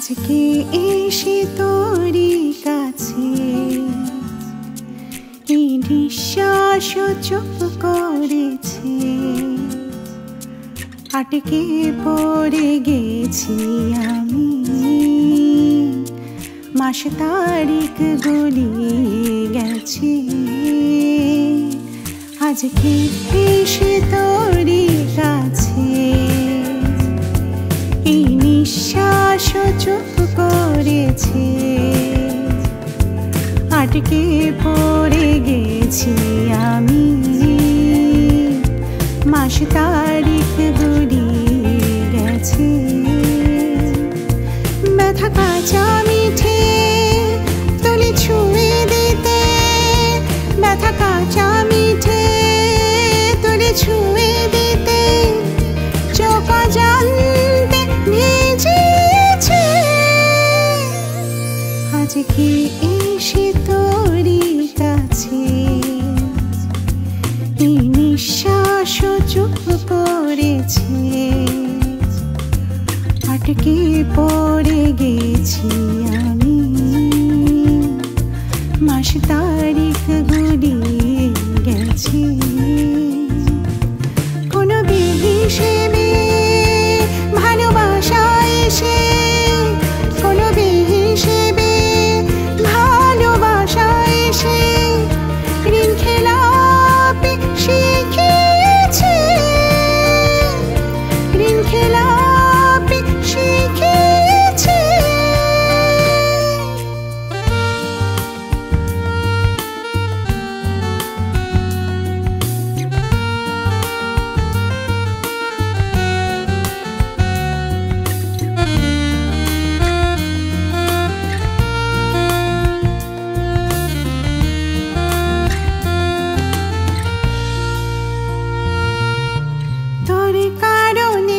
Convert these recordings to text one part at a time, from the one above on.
আজকে এসে তোরই কাছে এই নিঃশ্বাস চুপ করেছে। আটকে পড়ে গেছি আমি। মাস তারিখ গলিয়ে গেছে। আজকে এসে তোরই কাছে। এই নিঃশ্বাস চুপ করেছে। আটকে পড়ে গেছি আমি। মাস তারিখ আজকে এসে তোরই কাছে? এই নিঃশ্বাস চুপ করেছে। আটকে পড়ে গেছি আমি। মাস তারিখ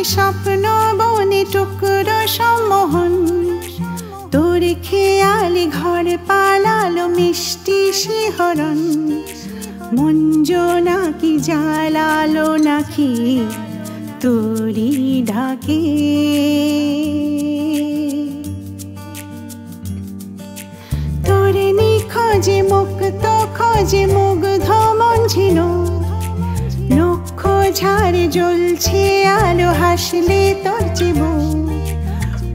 স্বপ্ন বনে টুকরো সম্মোহন। তোর খেয়ালি ঘর পালালো মিষ্টি শিহরণ। মঞ্জ নাকি জ্বালালো নাকি তোরি ঢাকে তোর নিখোঁজে মুক্ত খোঁজে মুগ্ধ মন লক্ষ ঝাড়ে জ্বলছে হাসলে তোর জীবন।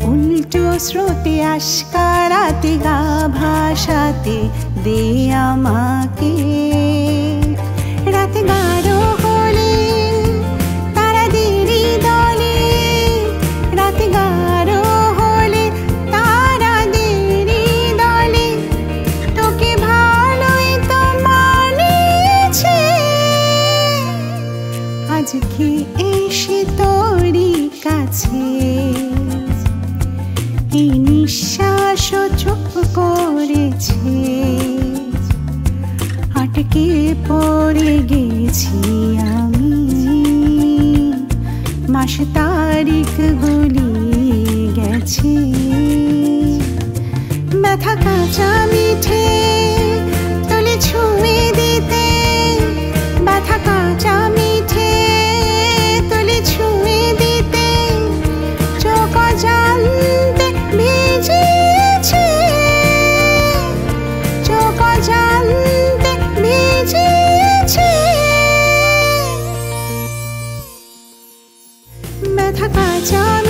উল্টো স্রোতে আশকারাতে গা ভাষাতে দে আমাকে। রাতে গাঢ় কাছে এই নিঃশ্বাস চুপ করেছে। আটকে পড়ে গেছি আমি। মাস তারিখ গলিয়ে গেছে। ব্যথা কাঁচা মিঠে 他把酒